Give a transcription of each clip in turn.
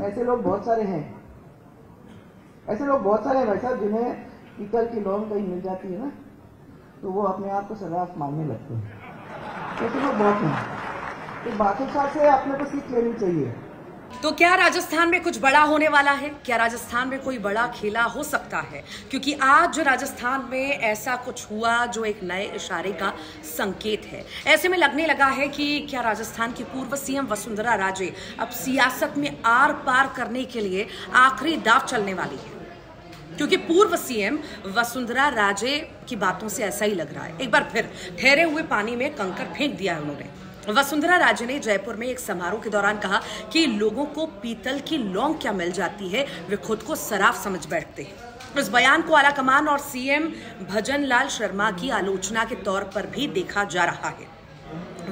ऐसे लोग बहुत सारे हैं। ऐसे लोग बहुत सारे हैं भाई साहब, जिन्हें पीतल की लोन कहीं मिल जाती है ना तो वो अपने आप को सर्राफ मानने लगते हैं। ऐसे लोग बहुत हैं। तो बाकी साहब से अपने को सीख लेनी चाहिए। तो क्या राजस्थान में कुछ बड़ा होने वाला है? क्या राजस्थान में कोई बड़ा खेला हो सकता है? क्योंकि आज जो राजस्थान में ऐसा कुछ हुआ, जो एक नए इशारे का संकेत है। ऐसे में लगने लगा है कि क्या राजस्थान की पूर्व सीएम वसुंधरा राजे अब सियासत में आर पार करने के लिए आखिरी दाव चलने वाली है। क्योंकि पूर्व सीएम वसुंधरा राजे की बातों से ऐसा ही लग रहा है। एक बार फिर ठहरे हुए पानी में कंकर फेंक दिया है उन्होंने। वसुंधरा राजे ने जयपुर में एक समारोह के दौरान कहा कि लोगों को पीतल की लौंग क्या मिल जाती है, वे खुद को सराफ समझ बैठते हैं। इस बयान को आला कमान और सीएम भजन लाल शर्मा की आलोचना के तौर पर भी देखा जा रहा है।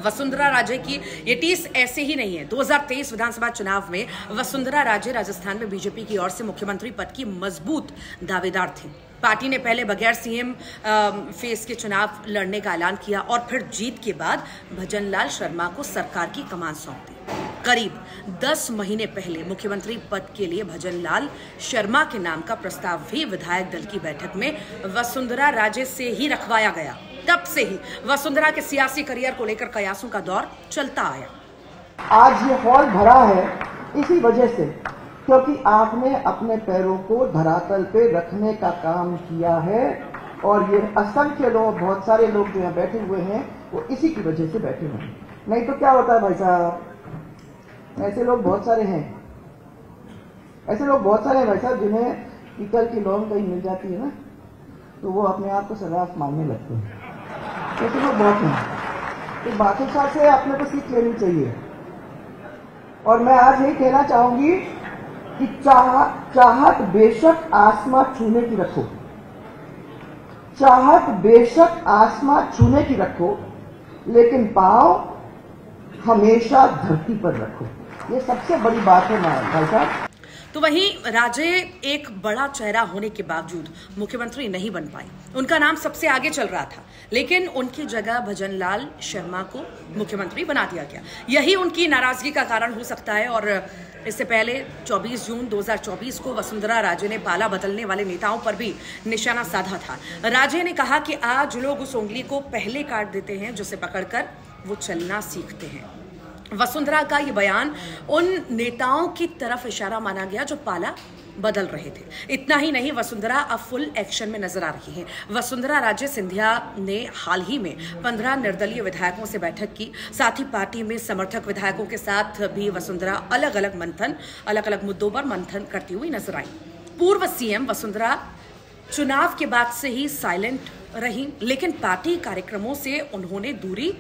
वसुंधरा राजे की ये टीस ऐसे ही नहीं है। 2023 विधानसभा चुनाव में वसुंधरा राजे राजस्थान में बीजेपी की ओर से मुख्यमंत्री पद की मज़बूत दावेदार थी। पार्टी ने पहले बगैर सीएम फेस के चुनाव लड़ने का ऐलान किया और फिर जीत के बाद भजनलाल शर्मा को सरकार की कमान सौंप दी। करीब 10 महीने पहले मुख्यमंत्री पद के लिए भजनलाल शर्मा के नाम का प्रस्ताव भी विधायक दल की बैठक में वसुंधरा राजे से ही रखवाया गया। तब से ही वसुंधरा के सियासी करियर को लेकर कयासों का दौर चलता आया। आज ये हॉल भरा है, इसी वजह से क्योंकि आपने अपने पैरों को धरातल पे रखने का काम किया है और ये असंख्य लोग, बहुत सारे लोग जो यहाँ बैठे हुए हैं, वो इसी की वजह से बैठे हुए हैं। नहीं तो क्या होता है भाई साहब? ऐसे लोग बहुत सारे हैं। ऐसे लोग बहुत सारे हैं भाई साहब, जिन्हें पीतल की लौंग कहीं मिल जाती है ना तो वो अपने आप को सर्राफ मानने लगते हैं। ऐसे लोग बहुत हैं। तो साहब से अपने को सीख लेनी चाहिए। और मैं आज यही कहना चाहूँगी कि चाह, चाहत, बेशक, आसमा छूने की रखो। चाहत, बेशक, आसमा छूने की रखो, लेकिन पाव हमेशा धरती पर रखो। ये सबसे बड़ी बात है, भाई साहब। तो वहीं राजे एक बड़ा चेहरा होने के बावजूद मुख्यमंत्री नहीं बन पाए। उनका नाम सबसे आगे चल रहा था, लेकिन उनकी जगह भजनलाल शर्मा को मुख्यमंत्री बना दिया गया। यही उनकी नाराज़गी का कारण हो सकता है और इससे पहले 24 जून 2024 को वसुंधरा राजे ने पाला बदलने वाले नेताओं पर भी निशाना साधा था। राजे ने कहा कि आज लोग उस उंगली को पहले काट देते हैं जिसे पकड़कर वो चलना सीखते हैं। वसुंधरा का ये बयान उन नेताओं की तरफ़ इशारा माना गया जो पाला बदल रहे थे। इतना ही नहीं, वसुंधरा अब फुल एक्शन में नज़र आ रही हैं। वसुंधरा राजे सिंधिया ने हाल ही में पंद्रह निर्दलीय विधायकों से बैठक की। साथ ही पार्टी में समर्थक विधायकों के साथ भी वसुंधरा अलग अलग मंथन अलग अलग मुद्दों पर मंथन करती हुई नज़र आई। पूर्व सीएम वसुंधरा चुनाव के बाद से ही साइलेंट रही, लेकिन पार्टी कार्यक्रमों से उन्होंने दूरी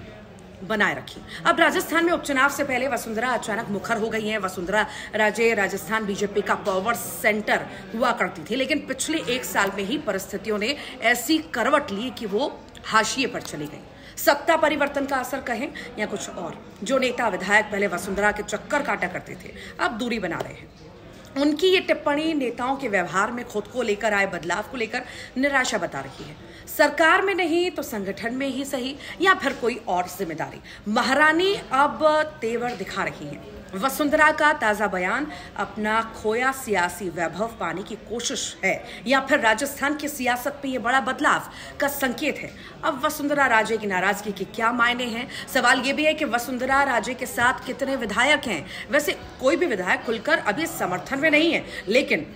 बनाए रखी। अब राजस्थान में उपचुनाव से पहले वसुंधरा अचानक मुखर हो गई हैं। वसुंधरा राजे राजस्थान बीजेपी का पावर सेंटर हुआ करती थी, लेकिन पिछले एक साल में ही परिस्थितियों ने ऐसी करवट ली कि वो हाशिए पर चली गई। सत्ता परिवर्तन का असर कहें या कुछ और, जो नेता विधायक पहले वसुंधरा के चक्कर काटा करते थे, अब दूरी बना रहे हैं। उनकी ये टिप्पणी नेताओं के व्यवहार में खुद को लेकर आए, बदलाव को लेकर निराशा बता रही है। सरकार में नहीं तो संगठन में ही सही या फिर कोई और ज़िम्मेदारी? महारानी अब तेवर दिखा रही हैं। वसुंधरा का ताज़ा बयान, अपना खोया सियासी वैभव पाने की कोशिश है, या फिर राजस्थान की सियासत में ये बड़ा बदलाव का संकेत है। अब वसुंधरा राजे की नाराज़गी के क्या मायने हैं? सवाल ये भी है कि वसुंधरा राजे के साथ कितने विधायक हैं? वैसे कोई भी विधायक खुलकर अभी समर्थन में नहीं है, लेकिन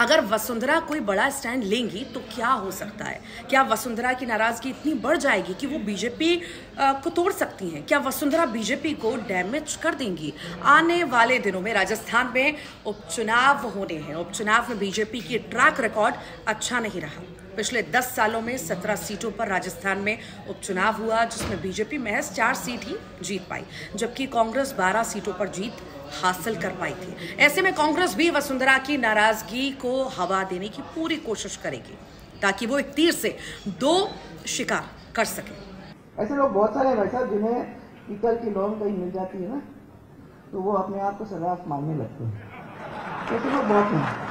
अगर वसुंधरा कोई बड़ा स्टैंड लेंगी तो क्या हो सकता है? क्या वसुंधरा की नाराज़गी इतनी बढ़ जाएगी कि वो बीजेपी को तोड़ सकती हैं? क्या वसुंधरा बीजेपी को डैमेज कर देंगी? आने वाले दिनों में राजस्थान में उपचुनाव होने हैं। उपचुनाव में बीजेपी की ट्रैक रिकॉर्ड अच्छा नहीं रहा। पिछले 10 सालों में 17 सीटों पर राजस्थान में उपचुनाव हुआ, जिसमें बीजेपी महज चार सीट ही जीत पाई, जबकि कांग्रेस 12 सीटों पर जीत हासिल कर पाई थी। ऐसे में कांग्रेस भी वसुंधरा की नाराज़गी को हवा देने की पूरी कोशिश करेगी, ताकि वो एक तीर से दो शिकार कर सके। ऐसे लोग बहुत सारे साहब, जिन्हें पीतल की लौंग कहीं मिल जाती है ना तो वो अपने आप को सर्राफ मानने लगते हैं। ऐसे लोग बहुत हैं।